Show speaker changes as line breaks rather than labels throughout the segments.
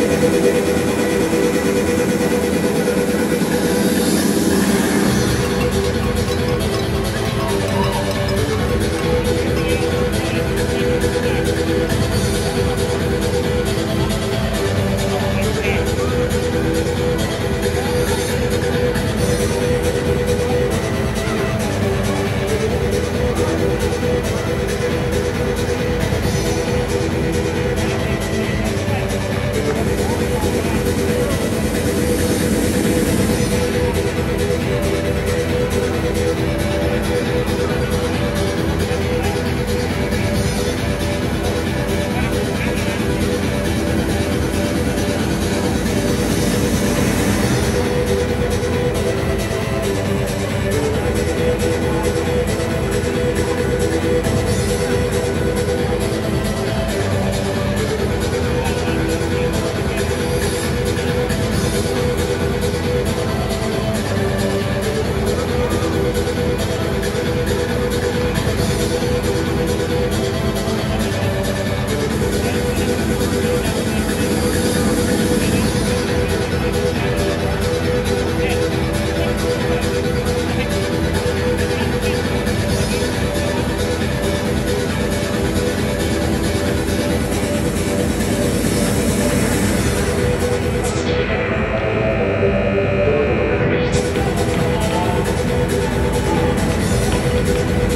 ハハハハ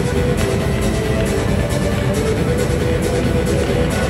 Thank you.